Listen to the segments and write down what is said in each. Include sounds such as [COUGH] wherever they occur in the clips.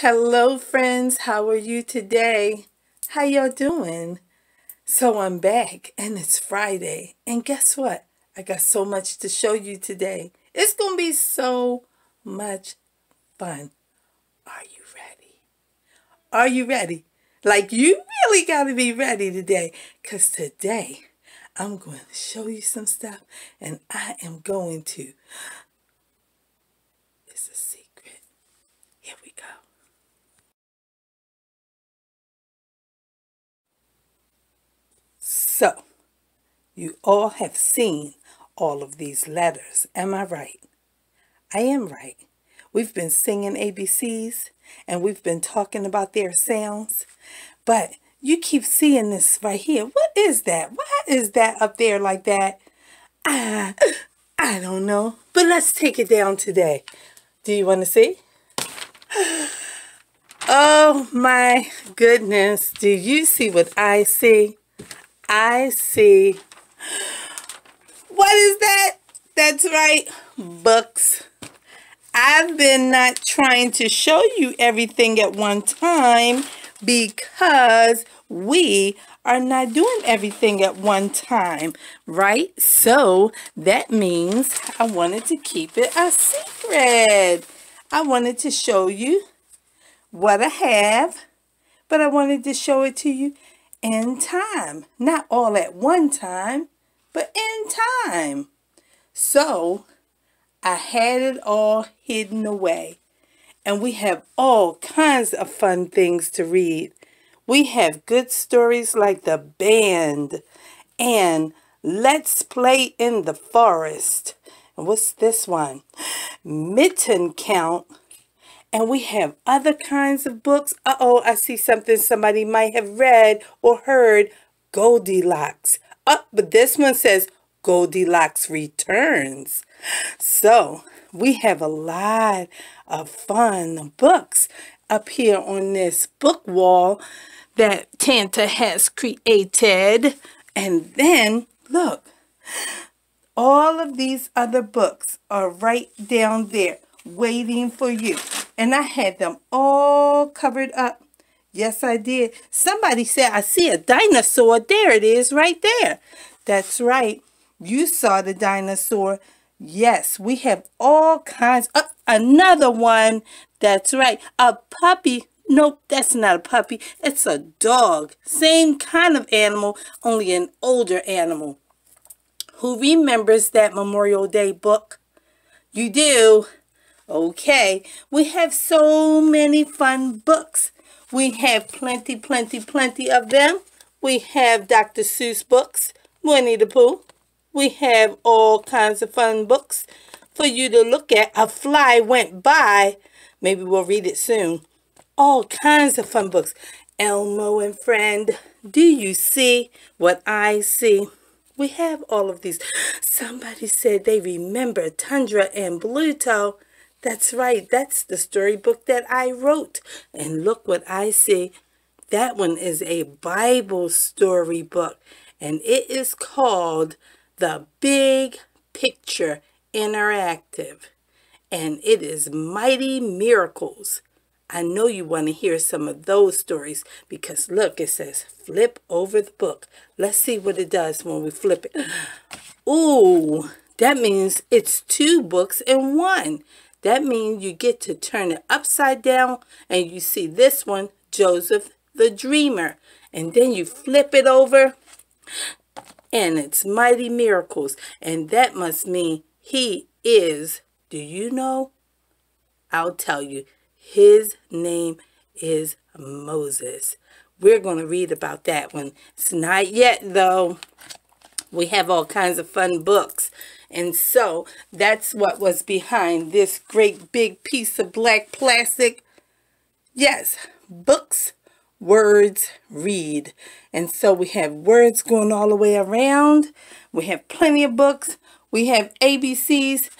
Hello friends, how are you today? How y'all doing? So I'm back and it's Friday and guess what? I got so much to show you today. It's going to be so much fun. Are you ready? Are you ready? Like you really got to be ready today because today I'm going to show you some stuff and I am going to So, you all have seen all of these letters. Am I right? I am right. We've been singing ABCs and we've been talking about their sounds. But you keep seeing this right here. What is that? Why is that up there like that? Ah, I don't know. But let's take it down today. Do you want to see? [SIGHS] Oh my goodness. Do you see what I see? I see. What is that? That's right, books. I've been not trying to show you everything at one time because we are not doing everything at one time, right? So that means I wanted to keep it a secret. I wanted to show you what I have, but I wanted to show it to you in time. Not all at one time, but in time. So I had it all hidden away. And we have all kinds of fun things to read. We have good stories like The Band and Let's Play in the Forest. And what's this one? Mitten Count and we have other kinds of books. Uh-oh, I see something somebody might have read or heard. Goldilocks. Oh, but this one says Goldilocks Returns. So, we have a lot of fun books up here on this book wall that Tanta has created. And then, look, all of these other books are right down there waiting for you. And I had them all covered up. Yes, I did. Somebody said, I see a dinosaur. There it is right there. That's right. You saw the dinosaur. Yes, we have all kinds. Uh, another one. That's right. A puppy. Nope, that's not a puppy. It's a dog. Same kind of animal, only an older animal. Who remembers that Memorial Day book? You do. Okay, we have so many fun books. We have plenty, plenty, plenty of them. We have Dr. Seuss books, Winnie the Pooh. We have all kinds of fun books for you to look at. A fly went by. Maybe we'll read it soon. All kinds of fun books. Elmo and Friend. Do you see what I see? We have all of these. Somebody said they remember Tundra and Bluto. That's right. That's the storybook that I wrote. And look what I see. That one is a Bible storybook. And it is called The Big Picture Interactive. And it is Mighty Miracles. I know you want to hear some of those stories because look, it says flip over the book. Let's see what it does when we flip it. Ooh, that means it's two books in one. That means you get to turn it upside down and you see this one, Joseph the Dreamer. And then you flip it over and it's Mighty Miracles. And that must mean he is, do you know? I'll tell you, his name is Moses. We're going to read about that one. It's not yet, though. We have all kinds of fun books. And so that's what was behind this great big piece of black plastic. Yes, books, words, read. And so we have words going all the way around. We have plenty of books. We have ABCs.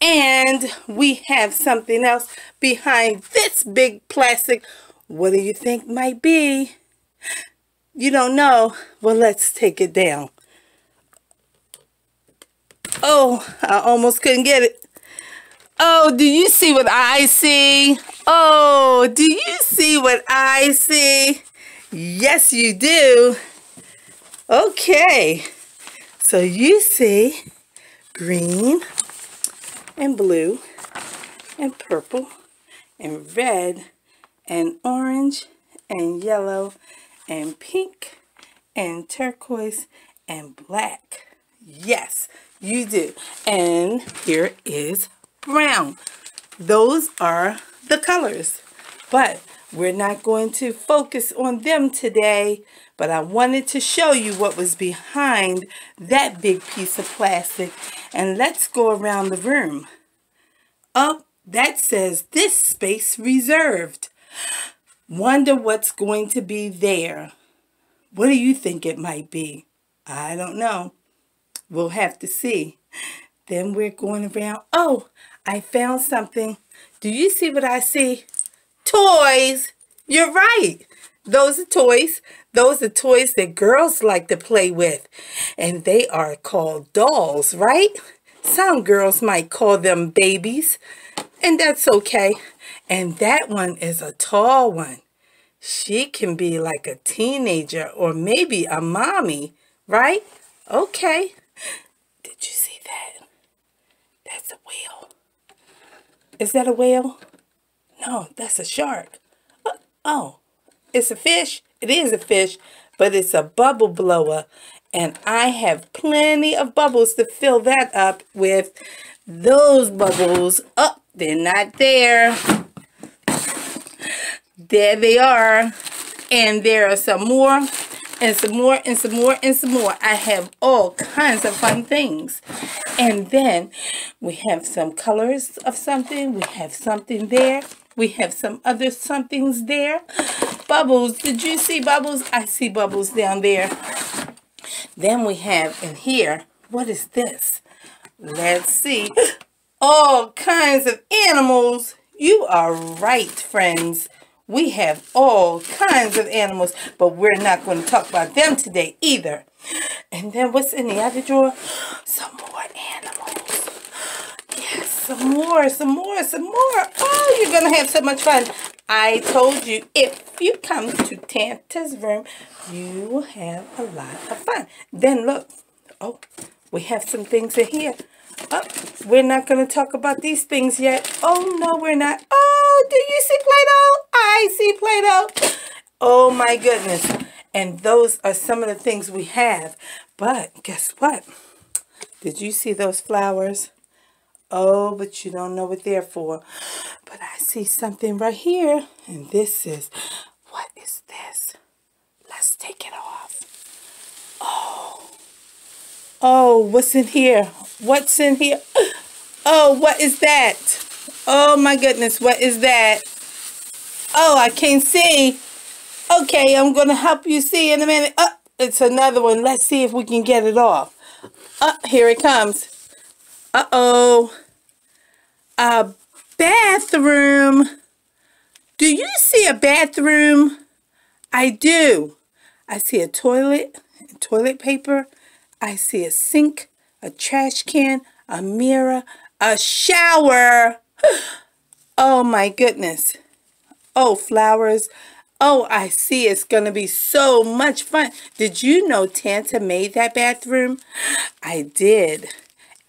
And we have something else behind this big plastic. What do you think might be? You don't know? Well, let's take it down. Oh, I almost couldn't get it. Oh, do you see what I see? Oh, do you see what I see? Yes, you do. Okay, so you see green and blue and purple and red and orange and yellow and pink and turquoise and black. Yes, you do. And here is brown. Those are the colors. But we're not going to focus on them today, but I wanted to show you what was behind that big piece of plastic. And let's go around the room. Up, that says this space reserved. Wonder what's going to be there. What do you think it might be? I don't know. We'll have to see. Then we're going around. Oh, I found something. Do you see what I see? Toys. You're right. Those are toys. Those are toys that girls like to play with. And they are called dolls, right? Some girls might call them babies. And that's okay. And that one is a tall one. She can be like a teenager or maybe a mommy, right? Okay. Did you see that? That's a whale. Is that a whale? No, that's a shark. Uh, oh, it's a fish. It is a fish, but it's a bubble blower. And I have plenty of bubbles to fill that up with those bubbles. Oh, they're not there. There they are. And there are some more and some more and some more and some more. I have all kinds of fun things. And then we have some colors of something. We have something there. We have some other somethings there. Bubbles. Did you see bubbles? I see bubbles down there. Then we have in here, what is this? Let's see. [GASPS] All kinds of animals. You are right, friends. We have all kinds of animals, but we're not going to talk about them today either. And then what's in the other drawer? Some more animals. Yes, some more, some more, some more. Oh, you're going to have so much fun. I told you, if you come to Tanta's room, you will have a lot of fun. Then look. Oh, we have some things in here. Oh, we're not going to talk about these things yet. Oh, no, we're not. Oh, do you see Play-Doh? I see Play-Doh. Oh, my goodness. And those are some of the things we have. But guess what? Did you see those flowers? Oh, but you don't know what they're for. But I see something right here. And this is, what is this? Let's take it off. Oh. Oh, what's in here? What's in here? [GASPS] Oh, what is that? Oh my goodness, what is that? Oh, I can't see. Okay, I'm going to help you see in a minute. Oh, it's another one. Let's see if we can get it off. Oh, here it comes. Uh-oh. A bathroom. Do you see a bathroom? I do. I see a toilet, toilet paper. I see a sink, a trash can, a mirror, a shower. [GASPS] Oh my goodness. Oh, flowers. Oh, I see. It's going to be so much fun. Did you know Tanta made that bathroom? [GASPS] I did.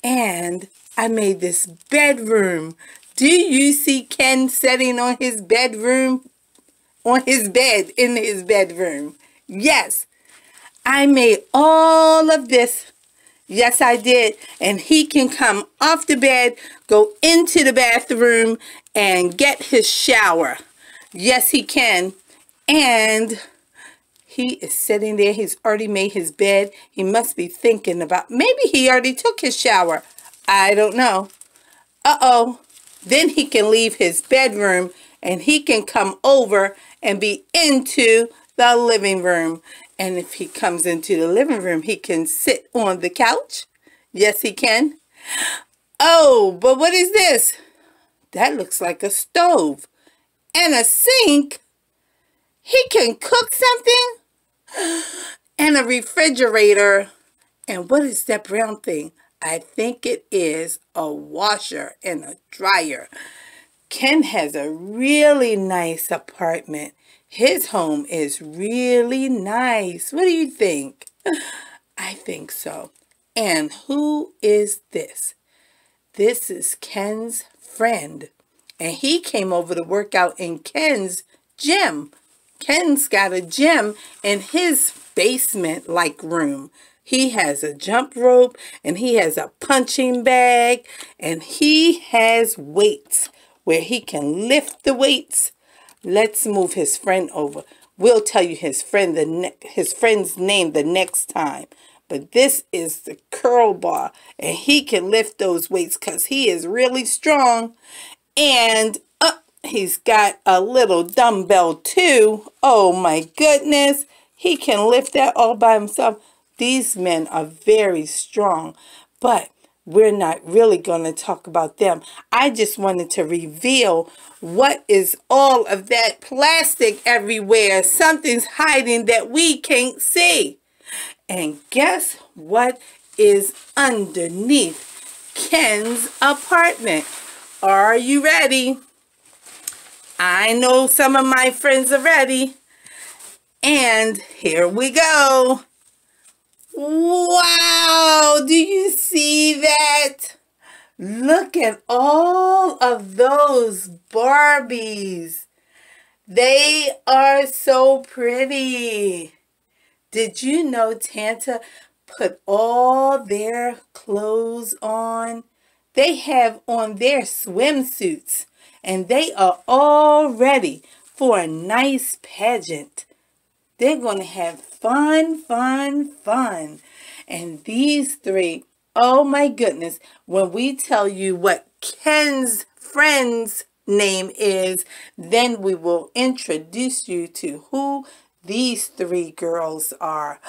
And I made this bedroom. Do you see Ken sitting on his bedroom? On his bed, in his bedroom. Yes. I made all of this Yes, I did. And he can come off the bed, go into the bathroom, and get his shower. Yes, he can. And he is sitting there. He's already made his bed. He must be thinking about, maybe he already took his shower. I don't know. Uh-oh. Then he can leave his bedroom and he can come over and be into the living room. And if he comes into the living room, he can sit on the couch. Yes, he can. Oh, but what is this? That looks like a stove and a sink. He can cook something [GASPS] and a refrigerator. And what is that brown thing? I think it is a washer and a dryer. Ken has a really nice apartment. His home is really nice. What do you think? [SIGHS] I think so. And who is this? This is Ken's friend. And he came over to work out in Ken's gym. Ken's got a gym in his basement-like room. He has a jump rope and he has a punching bag and he has weights where he can lift the weights. Let's move his friend over. We'll tell you his friend the his friend's name the next time. But this is the curl bar and he can lift those weights because he is really strong. And uh, he's got a little dumbbell too. Oh my goodness. He can lift that all by himself. These men are very strong, but we're not really going to talk about them. I just wanted to reveal what is all of that plastic everywhere. Something's hiding that we can't see. And guess what is underneath Ken's apartment? Are you ready? I know some of my friends are ready. And here we go. Wow, do you see that? Look at all of those Barbies. They are so pretty. Did you know Tanta put all their clothes on? They have on their swimsuits and they are all ready for a nice pageant. They're going to have fun, fun, fun. And these three, oh my goodness, when we tell you what Ken's friend's name is, then we will introduce you to who these three girls are.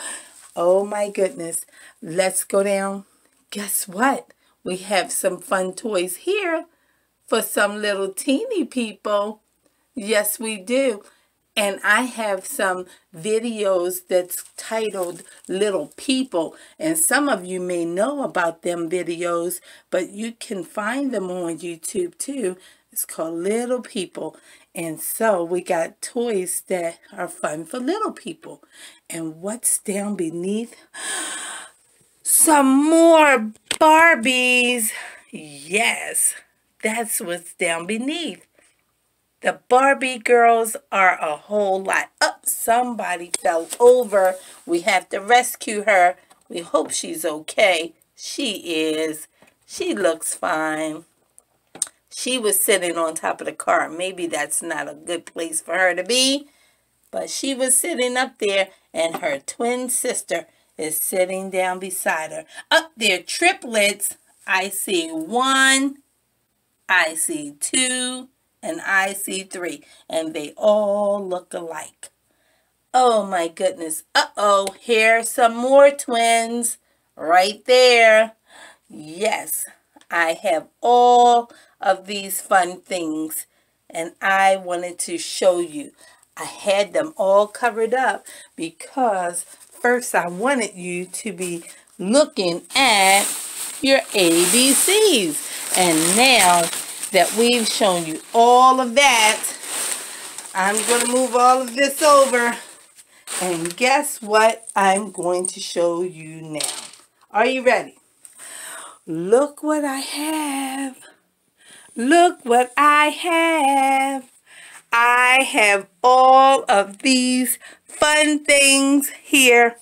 Oh my goodness. Let's go down. Guess what? We have some fun toys here for some little teeny people. Yes, we do. And I have some videos that's titled Little People. And some of you may know about them videos, but you can find them on YouTube too. It's called Little People. And so we got toys that are fun for little people. And what's down beneath? [GASPS] Some more Barbies. Yes, that's what's down beneath. The Barbie girls are a whole lot. Up, oh, somebody fell over. We have to rescue her. We hope she's okay. She is. She looks fine. She was sitting on top of the car. Maybe that's not a good place for her to be. But she was sitting up there and her twin sister is sitting down beside her. Up there, triplets. I see one. I see two and I see three, and they all look alike. Oh my goodness. Uh-oh, here's some more twins right there. Yes, I have all of these fun things, and I wanted to show you. I had them all covered up because first I wanted you to be looking at your ABCs. And now that we've shown you all of that. I'm going to move all of this over. And guess what I'm going to show you now. Are you ready? Look what I have. Look what I have. I have all of these fun things here.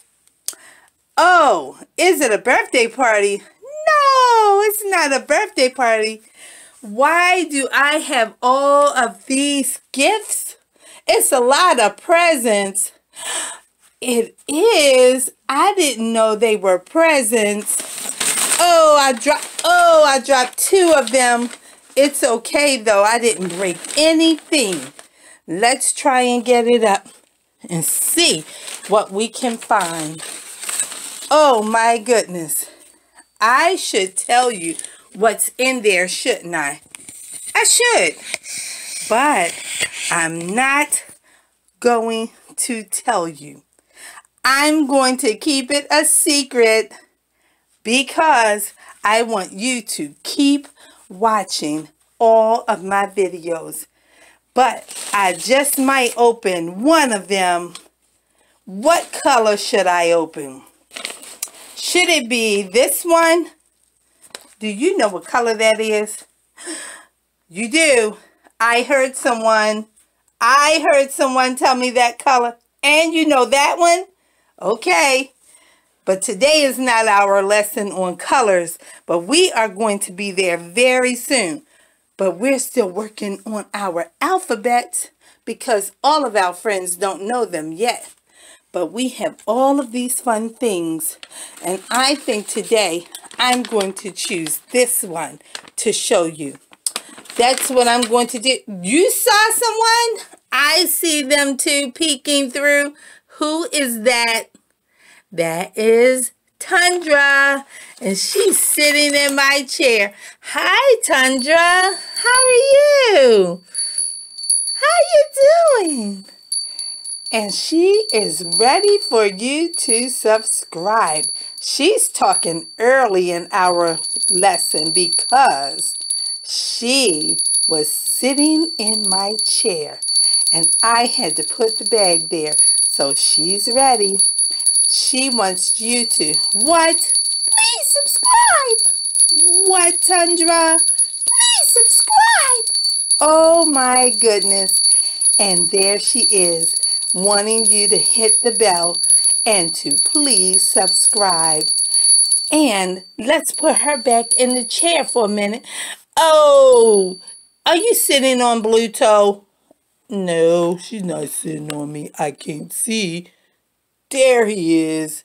Oh, is it a birthday party? No, it's not a birthday party. Why do I have all of these gifts? It's a lot of presents. It is. I didn't know they were presents. Oh, I dropped Oh, I dropped two of them. It's okay though. I didn't break anything. Let's try and get it up and see what we can find. Oh my goodness. I should tell you what's in there, shouldn't I? I should. But I'm not going to tell you. I'm going to keep it a secret because I want you to keep watching all of my videos. But I just might open one of them. What color should I open? Should it be this one? Do you know what color that is? You do. I heard someone, I heard someone tell me that color. And you know that one? Okay. But today is not our lesson on colors, but we are going to be there very soon. But we're still working on our alphabet because all of our friends don't know them yet. But we have all of these fun things. And I think today I'm going to choose this one to show you. That's what I'm going to do. You saw someone? I see them too peeking through. Who is that? That is Tundra. And she's sitting in my chair. Hi, Tundra. How are you? How are you doing? And she is ready for you to subscribe. She's talking early in our lesson because she was sitting in my chair and I had to put the bag there. So she's ready. She wants you to, what? Please subscribe. What, Tundra? Please subscribe. Oh my goodness. And there she is, wanting you to hit the bell and to please subscribe. And let's put her back in the chair for a minute. Oh, are you sitting on Blue Toe? No, she's not sitting on me. I can't see. There he is.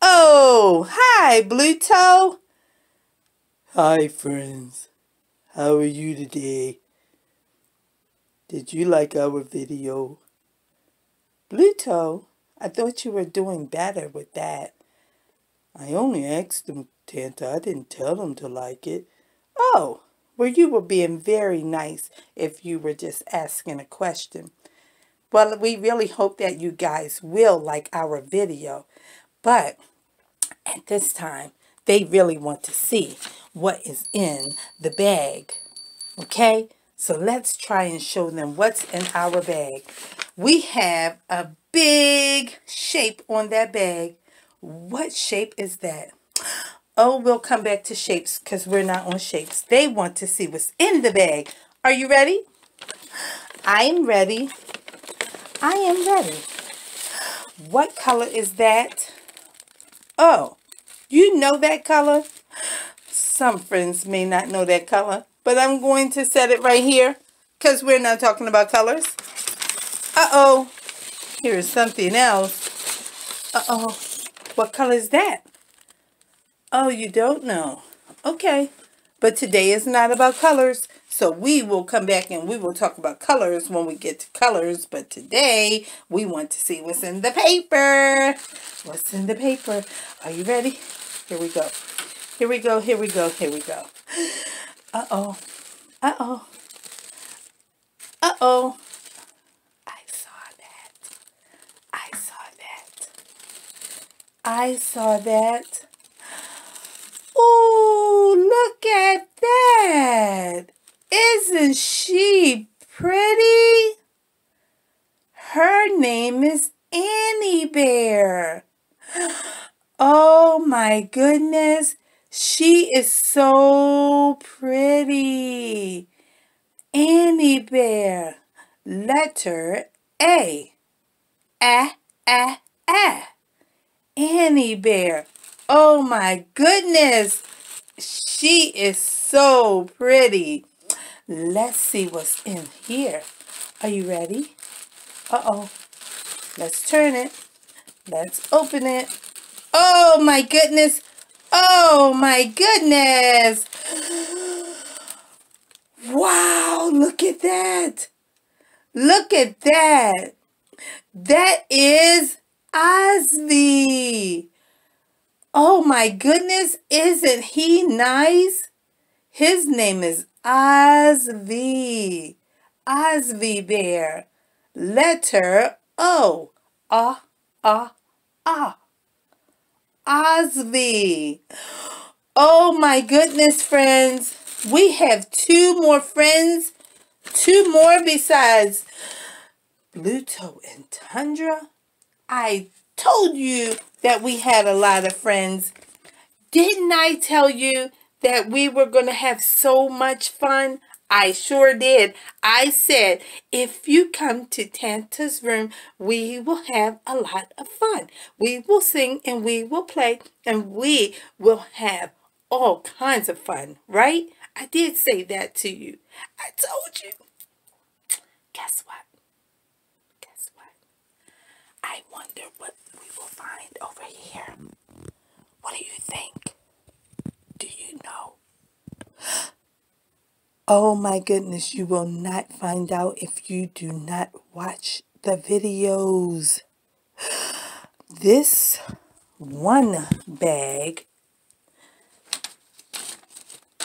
Oh, hi, Blue Toe. Hi, friends. How are you today? Did you like our video? Blue Toe, I thought you were doing better with that. I only asked him, Tanta. I didn't tell him to like it. Oh, well, you were being very nice if you were just asking a question. Well, we really hope that you guys will like our video. But at this time, they really want to see what is in the bag. Okay? So let's try and show them what's in our bag. We have a big shape on that bag. What shape is that? Oh, we'll come back to shapes because we're not on shapes. They want to see what's in the bag. Are you ready? I am ready. I am ready. What color is that? Oh, you know that color? Some friends may not know that color, but I'm going to set it right here because we're not talking about colors. Uh-oh, here's something else. Uh-oh, what color is that? Oh, you don't know. Okay, but today is not about colors. So we will come back and we will talk about colors when we get to colors. But today we want to see what's in the paper. What's in the paper? Are you ready? Here we go. Here we go. Here we go. Here we go. [GASPS] Uh-oh. Uh-oh. Uh-oh. I saw that. I saw that. I saw that. Oh, look at that. Isn't she pretty? Her name is Annie Bear. Oh my goodness. She is so pretty. Annie Bear. Letter A. A, A, A. Annie Bear. Oh my goodness. She is so pretty. Let's see what's in here. Are you ready? Uh-oh. Let's turn it. Let's open it. Oh my goodness. Oh my goodness. [GASPS] Wow, look at that. Look at that. That is Osvie. Oh my goodness, isn't he nice? His name is Osvie. Osvie bear. Letter O. Ah, ah, ah. Osvie. Oh my goodness, friends. We have two more friends. Two more besides Bluto and Tundra. I told you that we had a lot of friends. Didn't I tell you that we were going to have so much fun? I sure did. I said, if you come to Tanta's room, we will have a lot of fun. We will sing and we will play and we will have all kinds of fun, right? I did say that to you. I told you. Guess what? I wonder what we will find over here. What do you think? Do you know? Oh my goodness, you will not find out if you do not watch the videos. This one bag,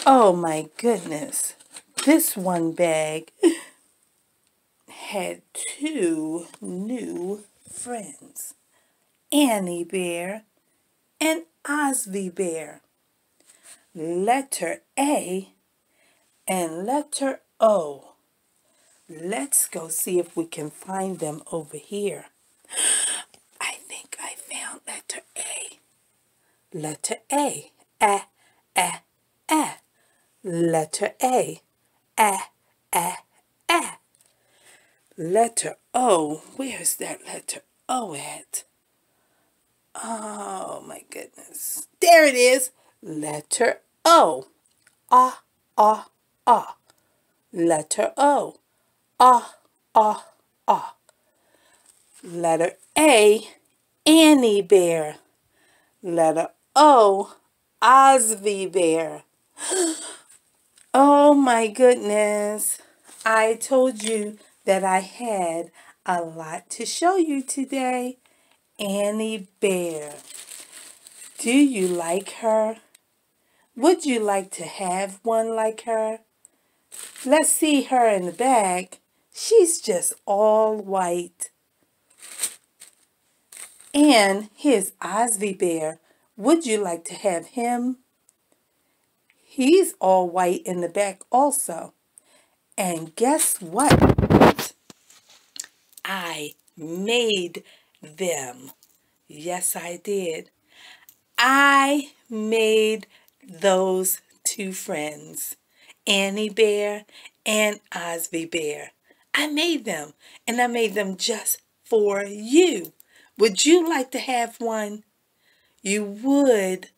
oh my goodness, this one bag had two new friends, Annie Bear and Osvie Bear. Letter A and letter O. Let's go see if we can find them over here. [GASPS] I think I found letter A. Letter A. A, A, A. Letter A. A, A, A. Letter O. Where's that letter O at? Oh my goodness. There it is. Letter O. Ah, ah, ah. Letter O. Ah, ah, ah. Letter A, Annie Bear. Letter O, Osvie Bear. [GASPS] Oh my goodness. I told you that I had a lot to show you today. Annie Bear. Do you like her? Would you like to have one like her? Let's see her in the back. She's just all white. And here's Osvie Bear. Would you like to have him? He's all white in the back also. And guess what? I made them. Yes, I did. I made those two friends, Annie Bear and Osvie Bear. I made them, and I made them just for you. Would you like to have one? You would.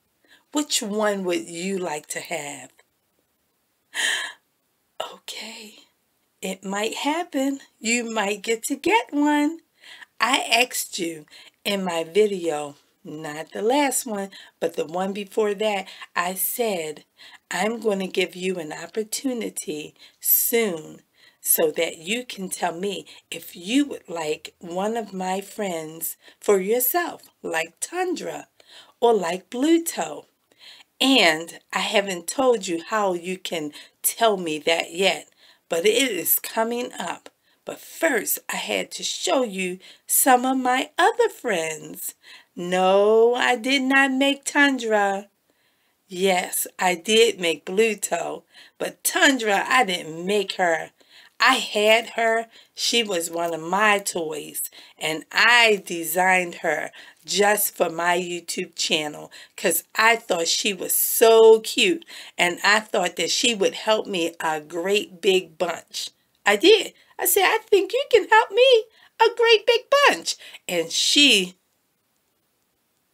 Which one would you like to have? It might happen. You might get to get one. I asked you in my video not the last one, but the one before that, I said, I'm going to give you an opportunity soon so that you can tell me if you would like one of my friends for yourself, like Tundra or like Bluto. And I haven't told you how you can tell me that yet, but it is coming up. But first, I had to show you some of my other friends. No, I did not make Tundra. Yes, I did make Bluto, but Tundra, I didn't make her. I had her. She was one of my toys, and I designed her just for my YouTube channel because I thought she was so cute, and I thought that she would help me a great big bunch. I did. I said, I think you can help me a great big bunch. And she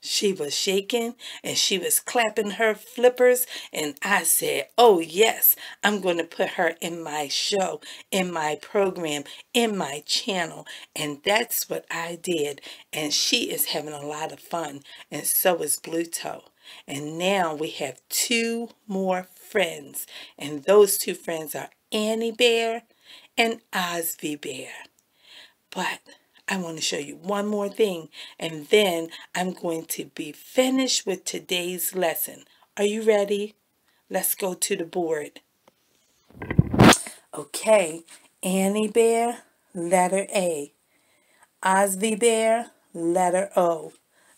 she was shaking and she was clapping her flippers. And I said, Oh, yes, I'm going to put her in my show, in my program, in my channel. And that's what I did. And she is having a lot of fun. And so is Bluto. And now we have two more friends. And those two friends are Annie Bear and Osvie Bear. But I want to show you one more thing and then I'm going to be finished with today's lesson. Are you ready? Let's go to the board. Okay, Annie Bear, letter A. Osvie Bear, letter O.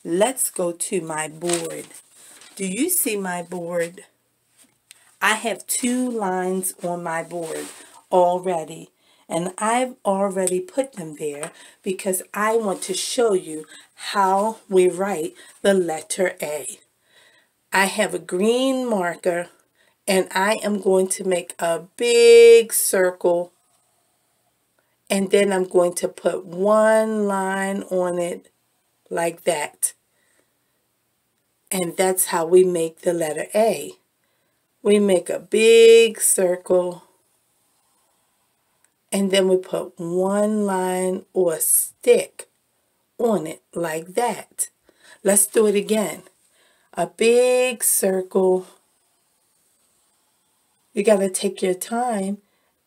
Let's go to my board. Do you see my board? I have two lines on my board already. And I've already put them there because I want to show you how we write the letter A. I have a green marker and I am going to make a big circle and then I'm going to put one line on it like that. And that's how we make the letter A. We make a big circle and then we put one line or stick on it like that. Let's do it again. A big circle. You got to take your time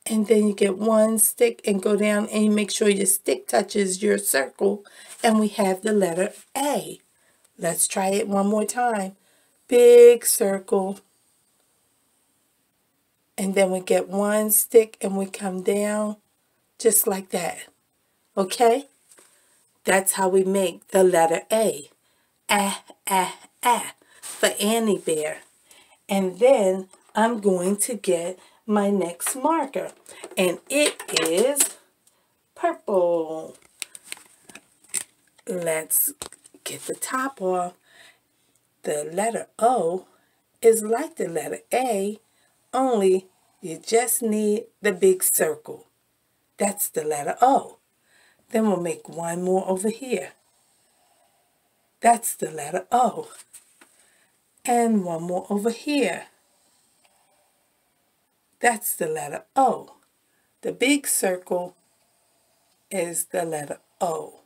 and then you get one stick and go down and you make sure your stick touches your circle and we have the letter A. Let's try it one more time. Big circle. And then we get one stick and we come down just like that. Okay? That's how we make the letter A. Ah, ah, ah for Annie Bear. And then I'm going to get my next marker. And it is purple. Let's get the top off. The letter O is like the letter A, only you just need the big circle. That's the letter O. Then we'll make one more over here. That's the letter O. And one more over here. That's the letter O. The big circle is the letter O.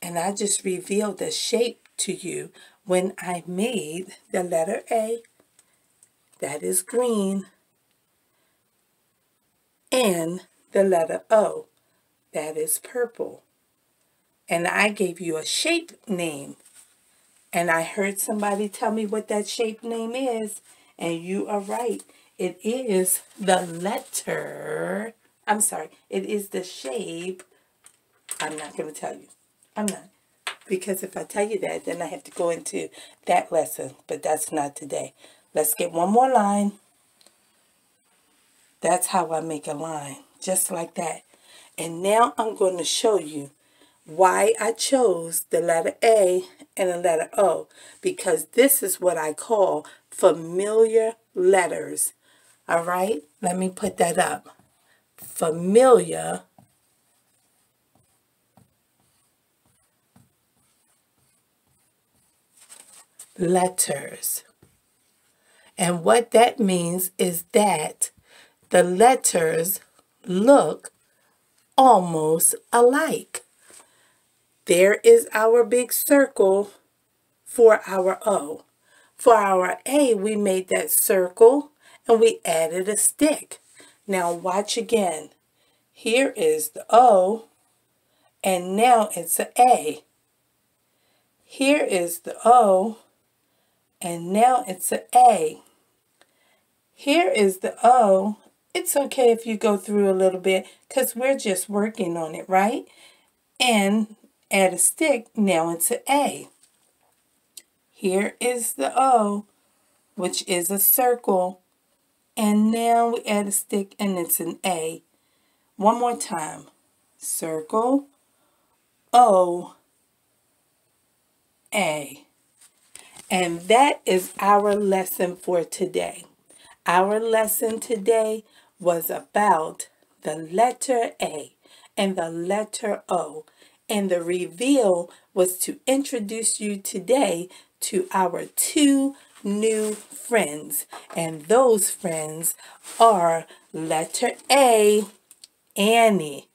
And I just revealed the shape to you when I made the letter A. That is green. And the letter O. That is purple. And I gave you a shape name. And I heard somebody tell me what that shape name is. And you are right. It is the letter. I'm sorry. It is the shape. I'm not going to tell you. I'm not. Because if I tell you that, then I have to go into that lesson. But that's not today. Let's get one more line. That's how I make a line just like that. And now I'm going to show you why I chose the letter A and the letter O because this is what I call familiar letters. All right, let me put that up. Familiar letters. And what that means is that the letters look almost alike. There is our big circle for our O. For our A, we made that circle and we added a stick. Now watch again. Here is the O and now it's an A. Here is the O and now it's an A. Here is the O it's okay if you go through a little bit because we're just working on it, right? And add a stick, now it's an A. Here is the O, which is a circle. And now we add a stick and it's an A. One more time. Circle, O, A. And that is our lesson for today. Our lesson today was about the letter A and the letter O. And the reveal was to introduce you today to our two new friends. And those friends are letter A, Annie.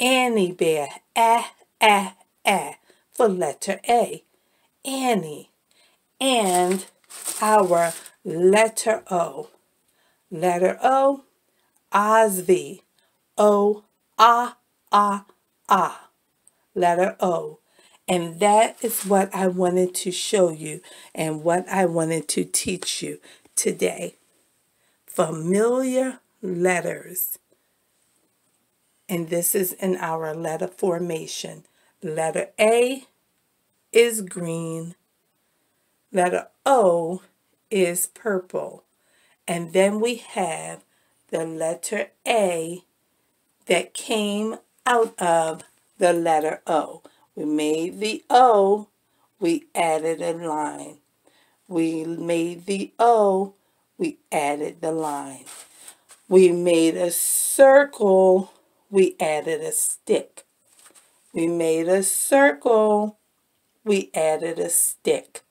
Annie Bear, ah, ah, ah, for letter A. Annie. And our letter O. Letter O, Osvie. O, ah, ah, ah. Letter O. And that is what I wanted to show you and what I wanted to teach you today. Familiar letters. And this is in our letter formation. Letter A is green. Letter O is purple. And then we have the letter A that came out of the letter O. We made the O, we added a line. We made the O, we added the line. We made a circle, we added a stick. We made a circle, we added a stick.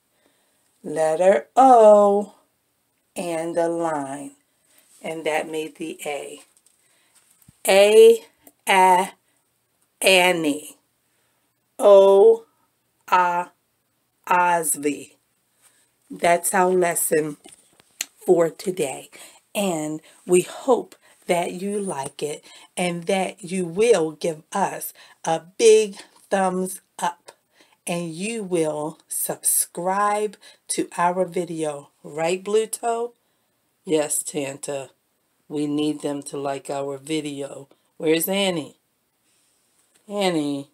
Letter O and a line. And that made the A. A, A, Annie. O, A, Osvie. That's our lesson for today. And we hope that you like it and that you will give us a big thumbs up and you will subscribe to our video. Right, Blue Toe? Yes, Tanta. We need them to like our video. Where's Annie? Annie,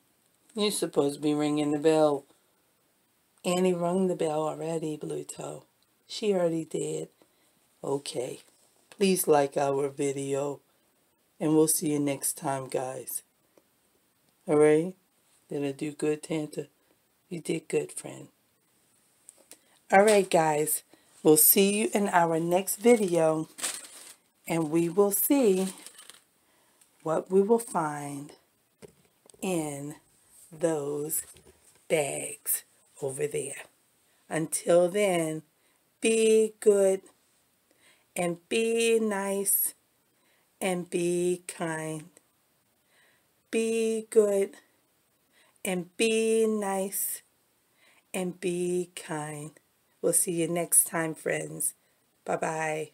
you're supposed to be ringing the bell. Annie rung the bell already, Blue Toe. She already did. Okay. Please like our video. And we'll see you next time, guys. Alright? Did I do good, Tanta? You did good, friend. Alright, guys. We'll see you in our next video. And we will see what we will find in those bags over there. Until then, be good and be nice and be kind. Be good and be nice and be kind. We'll see you next time, friends. Bye-bye.